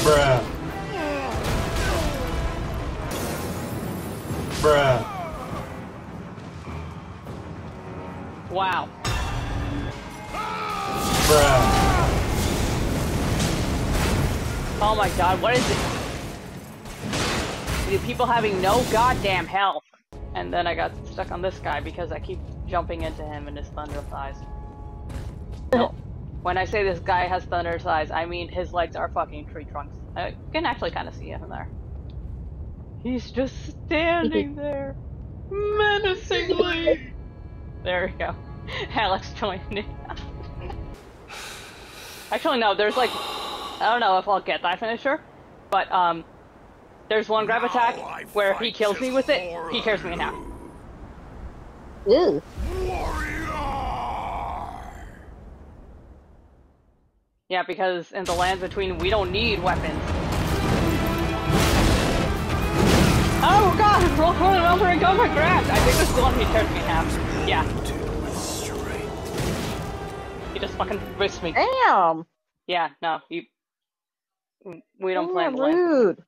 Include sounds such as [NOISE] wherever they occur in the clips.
Bruh. Bruh. Wow. Bruh. Oh my god, what is it? The people having no goddamn health. And then I got stuck on this guy because I keep jumping into him and his thunder thighs. No. [LAUGHS] When I say this guy has thunder thighs, I mean his legs are fucking tree trunks. I can actually kind of see him there. He's just standing there, menacingly. [LAUGHS] there we go. Alex joined me. actually, no. There's like, I don't know if I'll get that finisher, but um, there's one grab attack where if he kills me with it. He tears me in half. Ew. Yeah, because in the land between, we don't need weapons. Oh god! Roll for the over and go for grabs! I think this is the one he tears me in half. Yeah. He just fucking whips me. Damn. Yeah, no, you. We don't Oh, plan the land. rude.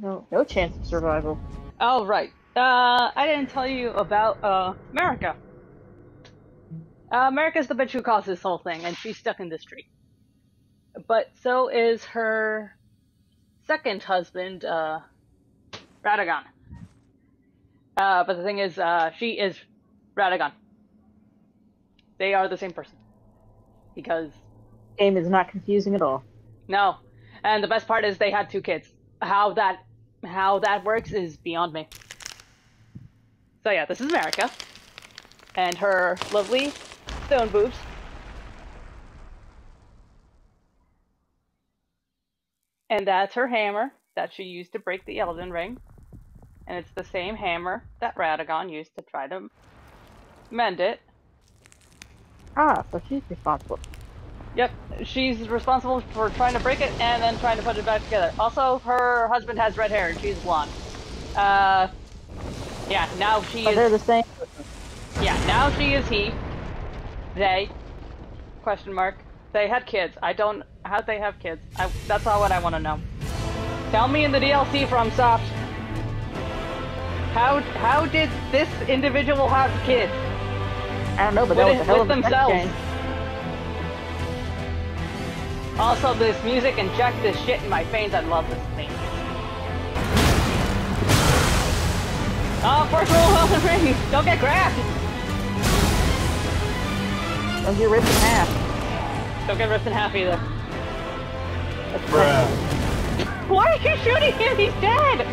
No, no chance of survival. Oh, right. Uh, I didn't tell you about, uh, Marika. Uh, Marika's the bitch who caused this whole thing, and she's stuck in this tree. But so is her second husband, uh, Radagon. Uh, but the thing is, uh, she is Radagon. They are the same person. Because, Game is not confusing at all. no. And the best part is they had two kids. How that, how that works is beyond me. So yeah, this is Marika. And her lovely stone boobs. And that's her hammer that she used to break the Elden Ring. And it's the same hammer that Radagon used to try to mend it. Ah, so she's responsible. Yep, she's responsible for trying to break it and then trying to put it back together. Also, her husband has red hair and she's blonde. Uh, yeah, now she But is. they're the same. Yeah, now she is he. They. Question mark. They had kids. I don't. How'd they have kids? I, that's all what I want to know. Tell me in the DLC FromSoft. How how did this individual have kids? I don't know, but With that it- was a hell with of themselves. Also, this music injects this shit in my veins. I love this thing. Oh, first rule of the ring. Don't get grabbed. Don't get ripped in half. Don't get ripped in half either. That's Bruh. Why are you shooting him? He's dead.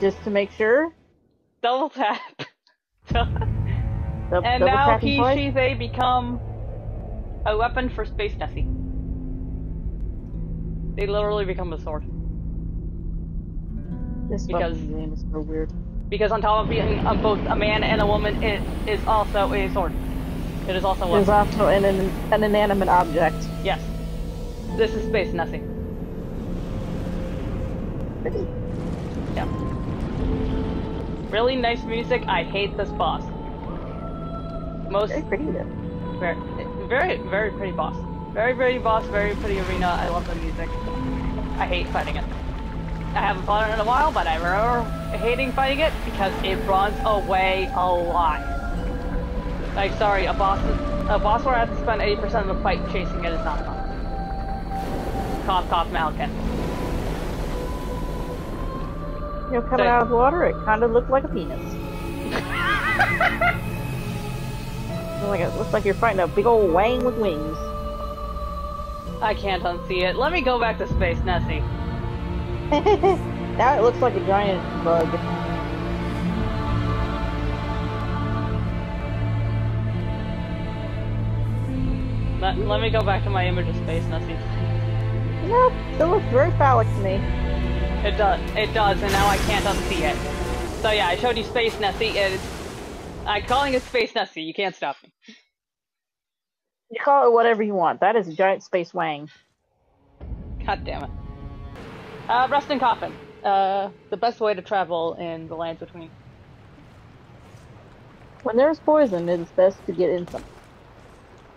Just to make sure. Double tap. Dou- and double now tapping he, twice. she, they become a weapon for Space Nessie. They literally become a sword. This because- fucking game is so weird. Because on top of being both a man and a woman, it is also a sword. It is also a There's also an, an, an inanimate object. Yes. This is Space Nessie. Pretty. Yeah. Really nice music. I hate this boss. Most Very pretty though. very, very, very pretty boss. Very pretty boss. Very pretty arena. I love the music. I hate fighting it. I haven't fought it in a while, but I remember hating fighting it because it runs away a lot. Like, sorry, a boss, a boss where I have to spend 80% of the fight chasing it is not fun. Cough, cough, Malkin. You know, coming Thank- out of the water, it kind of looked like a penis. [LAUGHS] like it looks like you're fighting a big old wang with wings. I can't unsee it. Let me go back to Space Nessie. [LAUGHS] now it looks like a giant bug. Let, let me go back to my image of Space Nessie. Nope, still looks very phallic to me. It does. It does, and now I can't unsee it. So yeah, I showed you Space Nessie. It's I'm calling it Space Nessie. You can't stop me. You call it whatever you want. That is a giant space wang. God damn it. Uh, Rust and Coffin. Uh, the best way to travel in the lands between. When there's poison, it is best to get in some.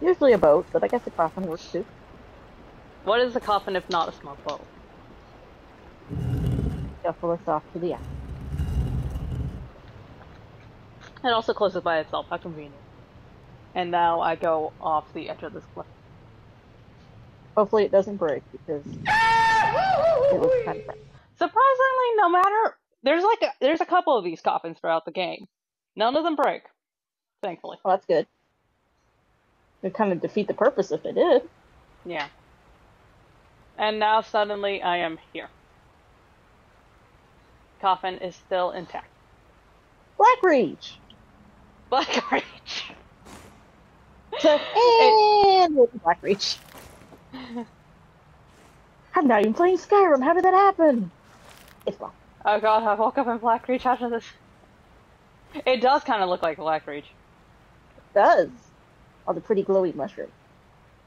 Usually a boat, but I guess a coffin works too. What is a coffin if not a smoke bottle? Shuffle us off to the end. It also closes by itself. How convenient. And now I go off the edge of this cliff. Hopefully it doesn't break because it was kind of [LAUGHS] Surprisingly, no matter there's like a, there's a couple of these coffins throughout the game. None of them break, thankfully. Well, that's good. It kind of defeat the purpose if it did. Yeah. And now suddenly I am here. Coffin is still intact. Blackreach! Black Reach. [LAUGHS] So, and with Blackreach. [LAUGHS] I'm not even playing Skyrim. How did that happen? It's fine. Oh god, I woke up in Black Reach after this. It does kind of look like Black Reach. It does. All the pretty glowy mushroom.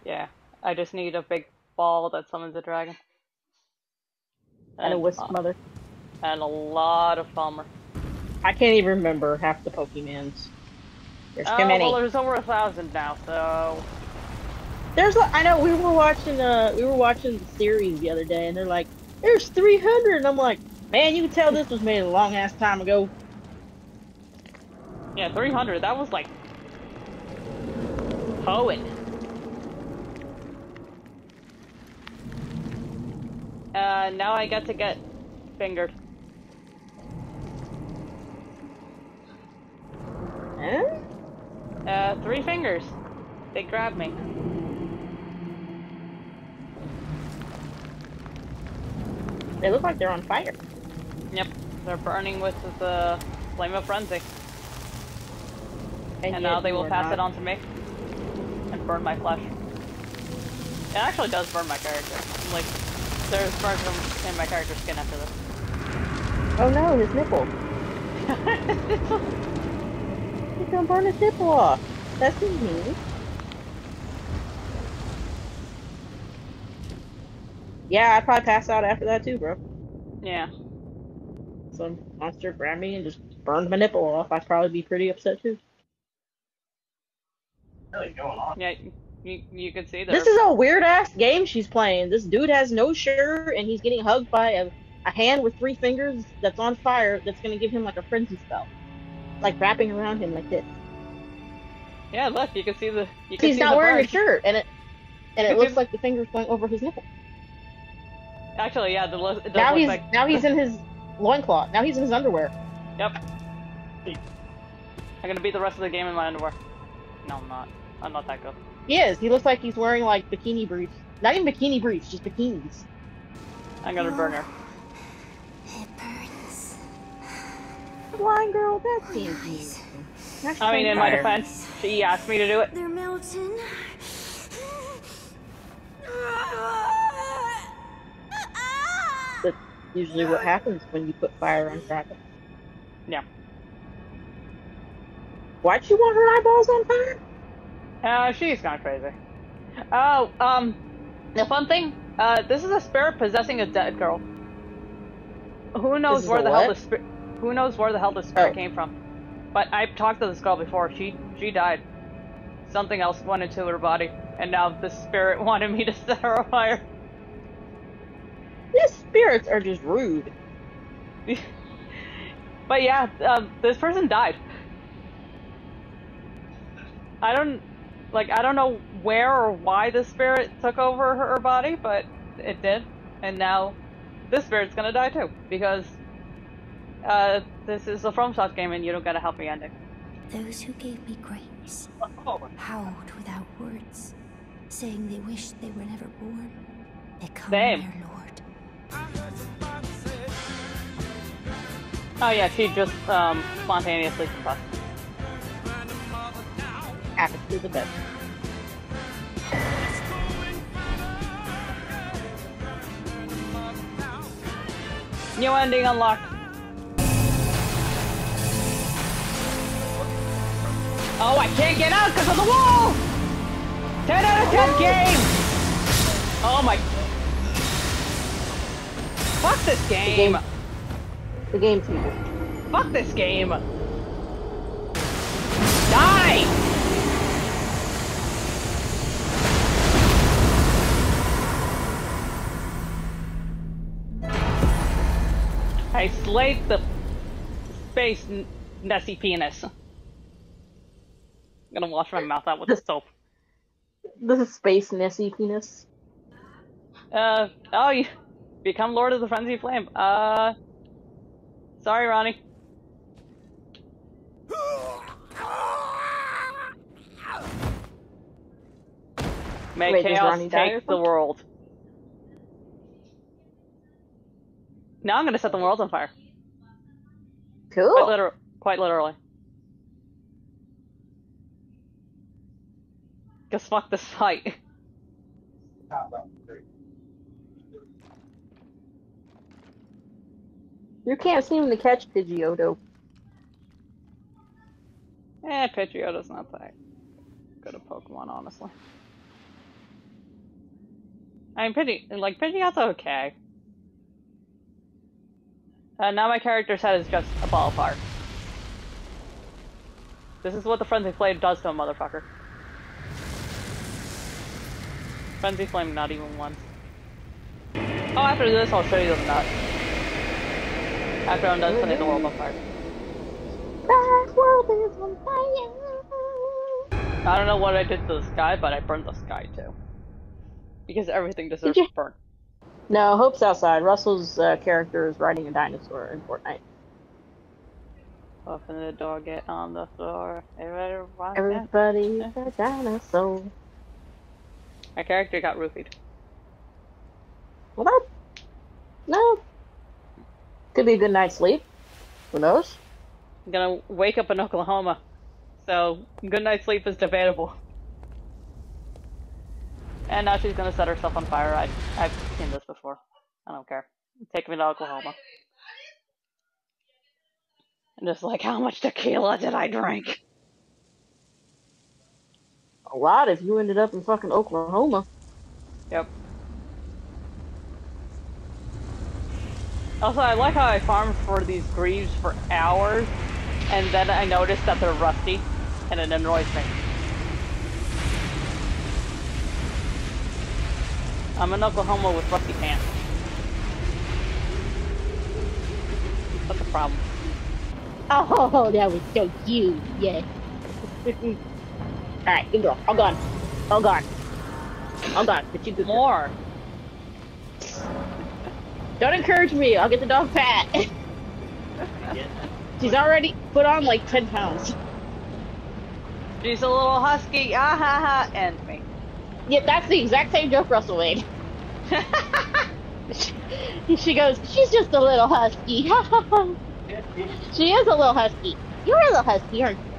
Yeah. I just need a big ball that summons a dragon. And a wisp uh, mother. And a lot of Falmer. I can't even remember half the Pokemons. There's Oh, too many. well, there's over a thousand now, so There's, I know we were watching, uh, we were watching the series the other day, and they're like, "There's 300," and I'm like, "Man, you can tell this was made a long ass time ago." yeah, 300. That was like poet. Uh, now I got to get fingered. Huh? Uh, three fingers. They grab me. They look like they're on fire. Yep, they're burning with the flame of frenzy. And, yet now they will pass not- it on to me and burn my flesh. It actually does burn my character. Like, there's burns in- in my character's skin after this. Oh no, his nipple. [LAUGHS] He's gonna burn his nipple off. That's mean. Yeah, I'd probably pass out after that too, bro. yeah. Some monster grabbed me and just burned my nipple off. I'd probably be pretty upset too. Really going on? Yeah, you, you can see there. This is a weird ass game she's playing. This dude has no shirt and he's getting hugged by a, a hand with three fingers that's on fire that's gonna give him like a frenzy spell. Like wrapping around him like this. Yeah, look, you can see the. You can He's see not the wearing burn. a shirt and it and it [LAUGHS] looks like the fingers going over his nipple. Actually, yeah, the, li- it does Now look he's like. now he's in his loincloth. Now he's in his underwear. Yep. I'm gonna beat the rest of the game in my underwear. No, I'm not. I'm not that good. He is. He looks like he's wearing like bikini briefs. Not even bikini briefs, just bikinis. I'm gonna burn her. It burns. Blind girl, that seems mean. That's I mean, in my defense, she asked me to do it. They're melting. Usually what happens when you put fire on dragon. Yeah. Why'd she want her eyeballs on fire? Uh, she's kind of crazy. Oh, um, the fun thing, uh, this is a spirit possessing a dead girl. Who knows where the hell the spirit? Who knows where the hell the spirit Oh. came from? But I've talked to this girl before. She she died. Something else went into her body, and now the spirit [LAUGHS] wanted me to set her on fire. Are just rude. [LAUGHS] but yeah, um, this person died. I don't like I don't know where or why the spirit took over her body, but it did, and now this spirit's gonna die too because uh, this is a FromSoft game and you don't get a happy ending. Those who gave me grace Oh, howled without words, saying they wished they were never born. Become Same. their lord. Oh yeah, she just um, spontaneously confessed. Happens to the best. New ending unlocked. Oh, I can't get out because of the wall! 10 out of 10 game! Oh my. Fuck this game! The game's evil. Fuck this game! Die! I slayed the space Nessie penis. I'm gonna wash my mouth out with the soap. This is space Nessie penis. Uh oh! You become Lord of the Frenzy Flame. Uh sorry, Ranni. May Wait, does chaos Ranni take the world. Now I'm gonna set the world on fire. Quite, Cool. liter- quite literally. Cause fuck this fight. You can't seem to catch Pidgeotto. Eh, Pidgeotto's not that good a Pokemon, honestly. I mean, Pidgey, like, Pidgeot's okay. Uh, now my character's head is just a ball fire. This is what the Frenzy Flame does to a motherfucker. Frenzy Flame, not even once. Oh, after this, I'll show you the nut. After I'm done setting the world on fire. That world is on fire. I don't know what I did to the sky, but I burned the sky too. Because everything deserves to burn. No, Hope's outside. Russell's uh, character is riding a dinosaur in Fortnite. Open the door, get on the floor. Everybody. Everybody's a dinosaur. My character got roofied. Well, that no could be a good night's sleep. Who knows? I'm gonna wake up in Oklahoma. So, good night's sleep is debatable. And now she's gonna set herself on fire. I, I've seen this before. I don't care. Take me to Oklahoma. And just like, how much tequila did I drink? A lot if you ended up in fucking Oklahoma. Yep. Also, I like how I farmed for these greaves for hours, and then I notice that they're rusty, and it annoys me. I'm in Oklahoma with rusty pants. That's a problem. Oh, that was so cute. Yeah. [LAUGHS] Alright, good girl. All gone. All gone. All gone. But you good. girl. Don't encourage me. I'll get the dog fat. [LAUGHS] She's already put on like 10 pounds. She's a little husky. Ah ha ha. And me. Yeah, that's the exact same joke Russell made. [LAUGHS] she goes, she's just a little husky. she is a little husky. You're a little husky, aren't you?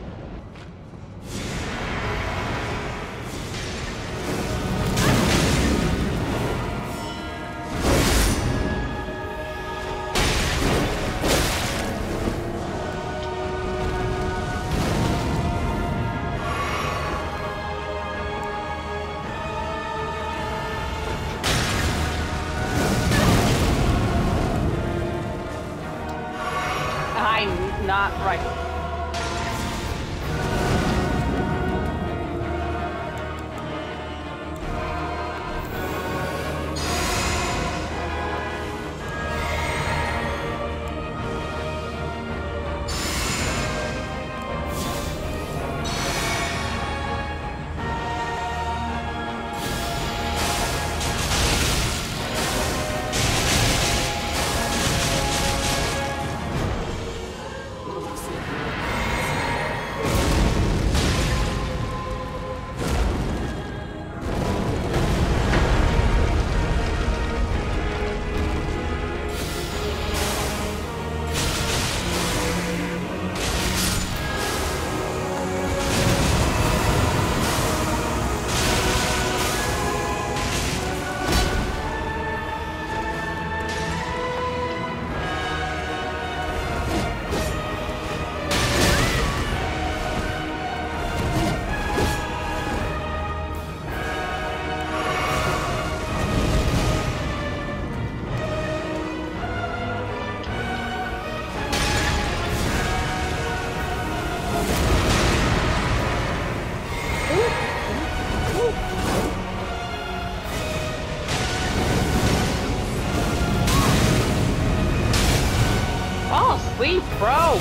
Bro!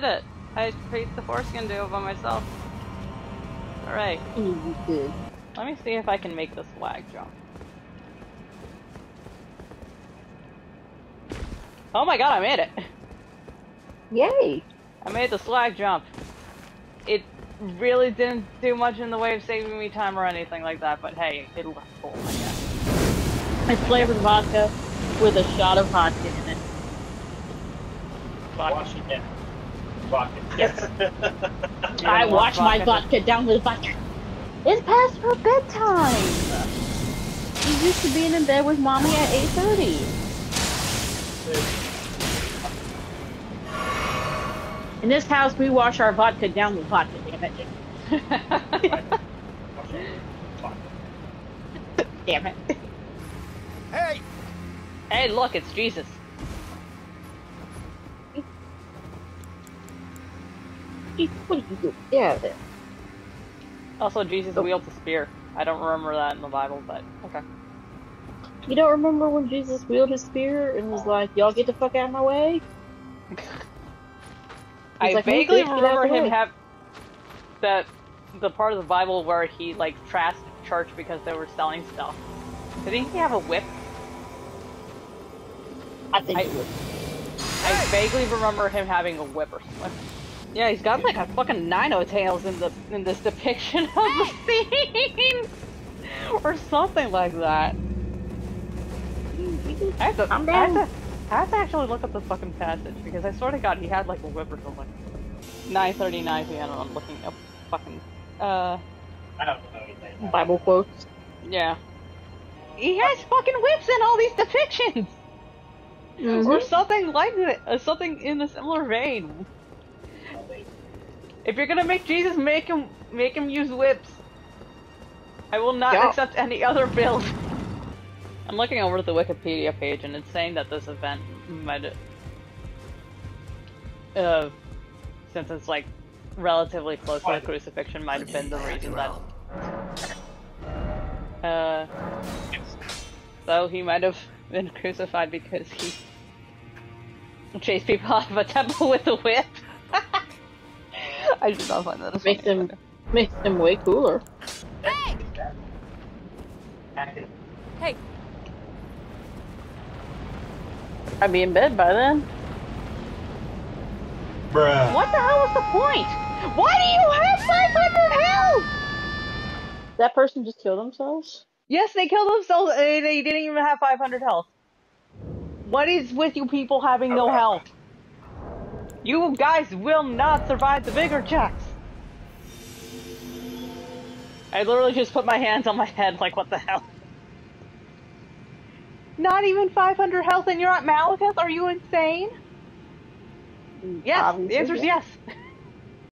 Did it. I beat the foreskin duo by myself. Alright, You did. let me see if I can make this flag jump. Oh my god, I made it! Yay! I made the slag jump. It really didn't do much in the way of saving me time or anything like that, but hey, it looked cool, I guess. It's flavored vodka with a shot of vodka in it. Wash it down. Vodka. Yes. [LAUGHS] I don't wash want my vodka? vodka down with vodka. It's past her bedtime. She's used to being in bed with mommy at 8.30. In this house, we wash our vodka down with vodka, damn it. Vodka. [LAUGHS] Damn it. Hey! hey, look, it's Jesus. What are you doing? Yeah, there. Also, Jesus Oh. wields a spear. I don't remember that in the Bible, but okay. You don't remember when Jesus wielded his spear and was like, y'all get the fuck out of my way? [LAUGHS] I like, vaguely out remember him way." have that the part of the Bible where he like trashed church because they were selling stuff. Didn't he have a whip? I think I-. I vaguely remember him having a whip or something. Yeah, he's got like a fucking Nino tails in the in this depiction of the [LAUGHS] scene, or something like that. I have to, Calm I have down. to, I have to actually look up the fucking passage because I swear to God he had like a whip or something. 9:39 p.m. I'm looking up fucking. Uh, I don't know anything. Bible quotes. yeah. He has fucking whips in all these depictions, Mm-hmm. or something like that, uh, something in a similar vein. It. If you're gonna make Jesus, make him make him use whips. I will not Yeah. accept any other build. [LAUGHS] I'm looking over the Wikipedia page and it's saying that this event might uh since it's like relatively close to the crucifixion might have been the reason that uh so he might have been crucified because he [LAUGHS] chased people out of a temple with a whip. [LAUGHS] I did not find that a Makes funny him makes him way cooler. Hey! Hey. I'd be in bed by then. Bruh. What the hell was the point? Why do you have 500 health? That person just killed themselves? Yes, they killed themselves. and They didn't even have 500 health. What is with you people having no health? You guys will not survive the vigor checks. I literally just put my hands on my head like, what the hell? Not even 500 health and you're at Maliketh? Are you insane? Yes, Obviously, the answer is yeah. yes. [LAUGHS]